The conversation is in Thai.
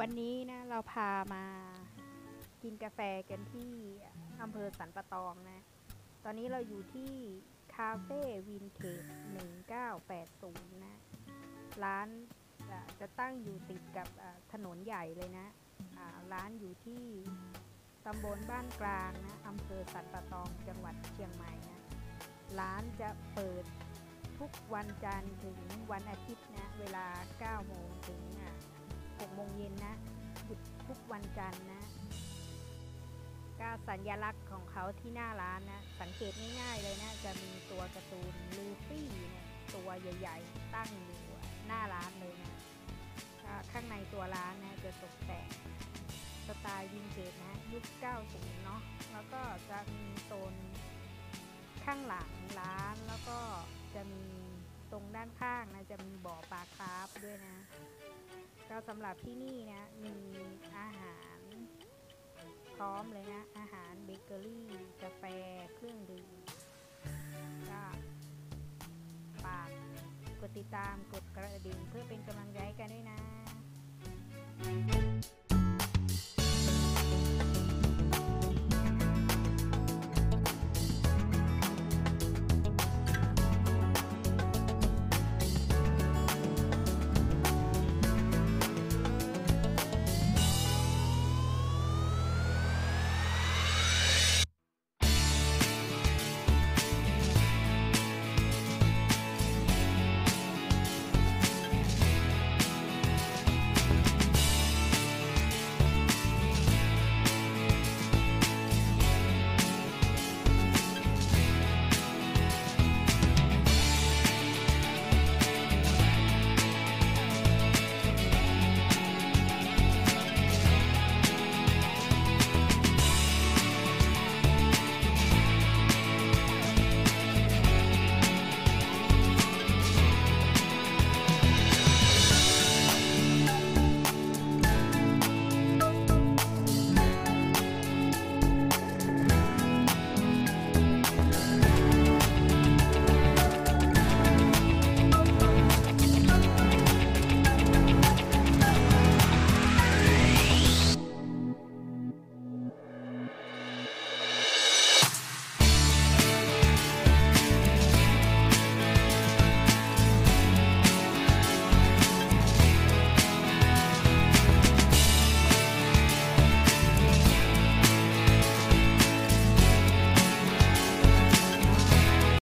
วันนี้นะเราพามากินกาแฟกันที่อำเภอสันปะตองนะ ตอนนี้เราอยู่ที่คาเฟ่วินเทจ1980 นะ ร้านอ่าจะตั้งอยู่ติดกับถนนใหญ่เลยนะร้านอยู่ที่ตำบลบ้านกลางนะอำเภอสันปะตองจังหวัดเชียงใหม่นะ ร้านจะเปิดทุกวันจันทร์ถึงวันอาทิตย์นะ เวลา 9 โมงถึงอะ 6โมงเย็นนะหยุดทุกวันจันทร์นะก็สัญลักษณ์ของเขาที่หน้าร้านนะ สังเกตง่ายๆเลยนะ จะมีตัวการ์ตูนลูฟี่เนี่ยตัวใหญ่ๆ ตั้งอยู่หน้าร้านเลยนะข้างในตัวร้านนะจะตกแต่งสไตล์วินเทจนะยุค90 เนาะแล้วก็จะมีโซนข้างหลังร้านแล้วก็จะมีตรงด้านข้างนะจะมีบ่อปลาคราฟด้วยนะ ก็สำหรับที่นี่นะ มีอาหารพร้อมเลยนะ อาหารเบเกอรี่ กาแฟ เครื่องดื่มก็ฝากกดติดตามกดกระดิ่งเพื่อเป็นกำลังใจกันด้วยนะ